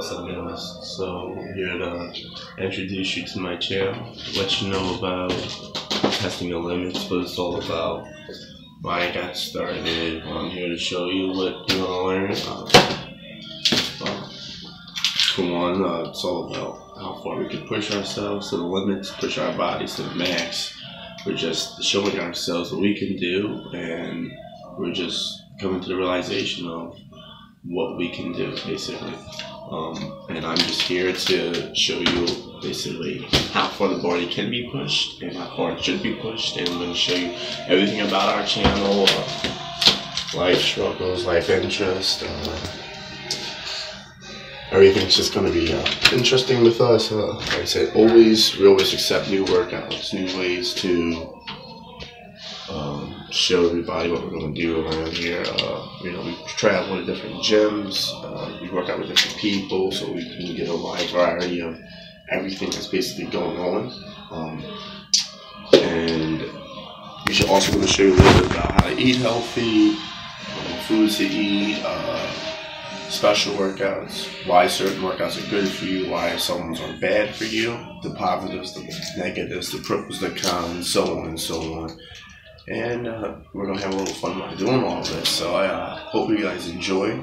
So here to introduce you to my channel, let you know about testing the limits, what it's all about, why I got started. I'm here to show you what you want to learn. For one, uh, it's all about how far we can push ourselves to the limits, push our bodies to the max. We're just showing ourselves what we can do, and we're just coming to the realization of what we can do, basically. Um, and I'm just here to show you basically how far the body can be pushed and how far it should be pushed. And I'm going to show you everything about our channel, uh, life struggles, life interest. Uh, everything's just going to be uh, interesting with us. Uh, like I said, always, we always accept new workouts, new ways to show everybody what we're going to do around here. Uh, you know, we travel to different gyms, uh, we work out with different people, so we can get a wide variety of everything that's basically going on. Um, and we should also going to show you a little bit about how to eat healthy, um, foods to eat, uh, special workouts, why certain workouts are good for you, why some ones are bad for you, the positives, the negatives, the pros, the cons, so on and so on and uh, we're gonna have a little fun while doing all of this. So I uh, hope you guys enjoy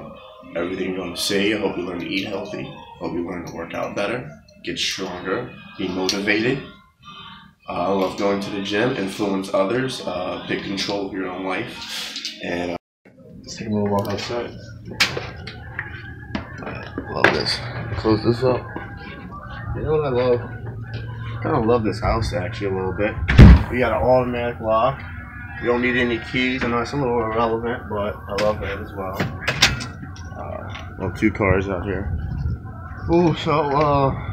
everything I'm gonna say. I hope you learn to eat healthy. I Hope you learn to work out better, get stronger, be motivated. Uh, love going to the gym, influence others, uh, take control of your own life, and uh, let's take a little walk outside. love this. Close this up. You know what I love? I kind of love this house actually a little bit. We got an automatic lock. You don't need any keys. I know it's a little irrelevant, but I love that as well. Uh, well, two cars out here. Ooh, so, uh,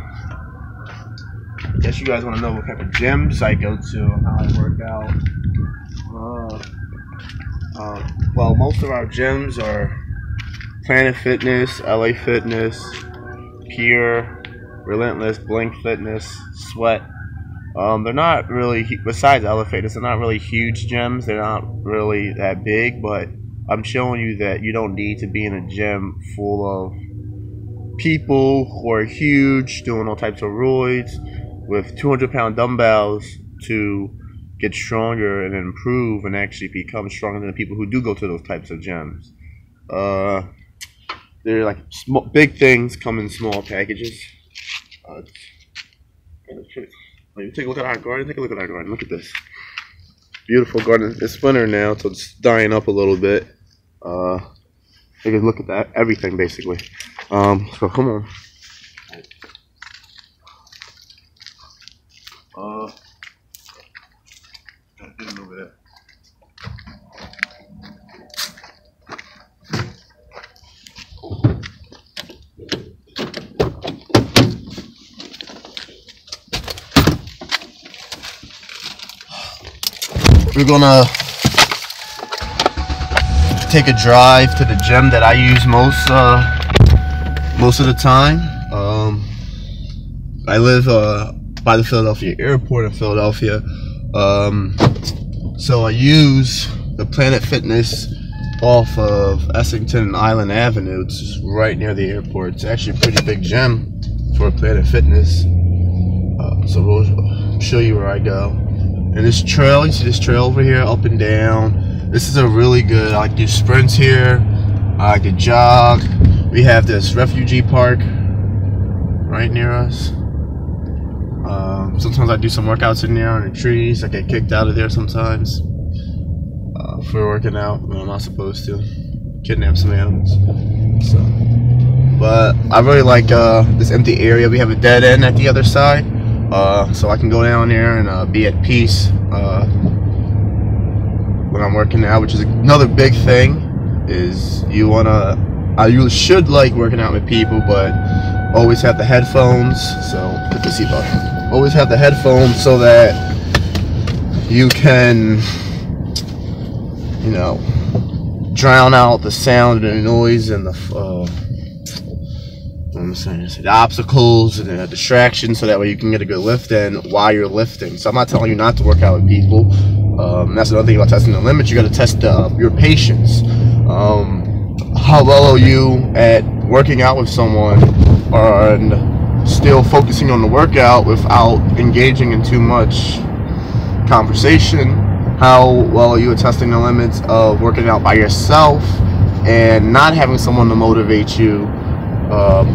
guess you guys want to know what type of gyms I go to, how I work out. Uh, uh, well, most of our gyms are Planet Fitness, LA Fitness, Pure, Relentless, Blink Fitness, Sweat, um, they're not really, besides elevators, they're not really huge gems. They're not really that big, but I'm showing you that you don't need to be in a gym full of people who are huge, doing all types of roids with 200 pound dumbbells to get stronger and improve and actually become stronger than the people who do go to those types of gyms. Uh, they're like big things come in small packages. Uh, like, take a look at our garden. Take a look at our garden. Look at this. Beautiful garden. It's winter now, so it's dying up a little bit. Uh, take a look at that. Everything, basically. Um, so come on. Uh, we're gonna take a drive to the gym that I use most uh, most of the time. Um, I live uh, by the Philadelphia airport in Philadelphia, um, so I use the Planet Fitness off of Essington and Island Avenue. It's right near the airport. It's actually a pretty big gym for Planet Fitness. Uh, so we'll show you where I go. And this trail, you see this trail over here, up and down. This is a really good, I like do sprints here. I to jog. We have this refugee park right near us. Um, sometimes I do some workouts in there on the trees. I get kicked out of there sometimes uh, for working out when I'm not supposed to. Kidnap some animals. So, but I really like uh, this empty area. We have a dead end at the other side uh, so I can go down there and uh, be at peace uh, when I'm working out, which is another big thing. Is you wanna, uh, you should like working out with people, but always have the headphones. So put the seatbelt. Always have the headphones so that you can, you know, drown out the sound and the noise and the the obstacles and the distractions so that way you can get a good lift in while you're lifting. So I'm not telling you not to work out with people. Um, that's another thing about testing the limits. You got to test uh, your patience. Um, how well are you at working out with someone and still focusing on the workout without engaging in too much conversation. How well are you at testing the limits of working out by yourself and not having someone to motivate you um,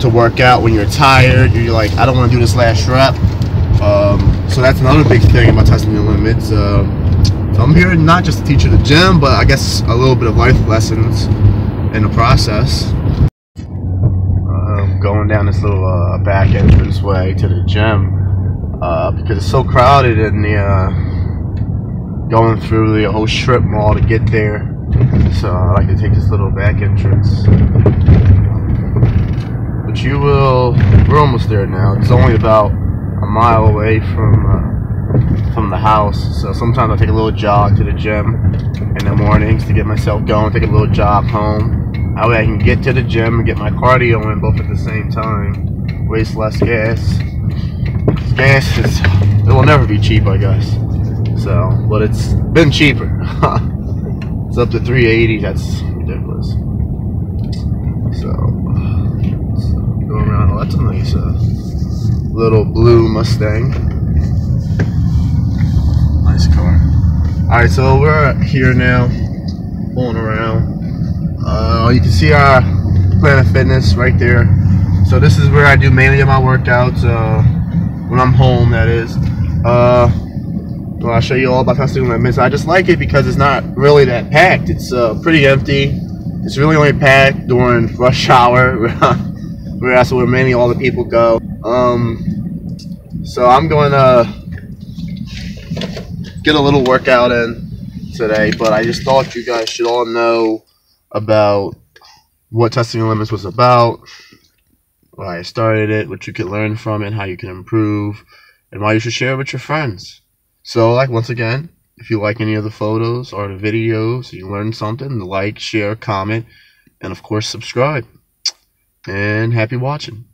to work out when you're tired? You're like, I don't want to do this last rep. Um, so that's another big thing about testing the limits. Uh, so I'm here not just to teach you the gym, but I guess a little bit of life lessons in the process. Uh, going down this little uh, back entrance way to the gym uh, because it's so crowded and the uh, going through the whole strip mall to get there. So I like to take this little back entrance. We're almost there now. It's only about a mile away from uh, from the house. So sometimes I take a little jog to the gym in the mornings to get myself going, take a little jog home. That way I can get to the gym and get my cardio in both at the same time. Waste less gas. Gas is, it will never be cheap, I guess. So, but it's been cheaper. it's up to 380, that's ridiculous. So going around, oh, that's a nice uh, little blue Mustang nice car. Alright, so we're here now, pulling around. Uh, you can see our Planet Fitness right there. So this is where I do mainly my workouts, uh, when I'm home, that is. Uh, well, I'll show you all about testing limits. I just like it because it's not really that packed. It's uh, pretty empty. It's really only packed during rush hour, where that's where mainly all the people go. Um, so I'm going to get a little workout in today, but I just thought you guys should all know about what testing the limits was about, why I started it, what you could learn from it, how you can improve, and why you should share it with your friends. So, like once again, if you like any of the photos or the videos, you learned something, like, share, comment, and of course subscribe. And happy watching.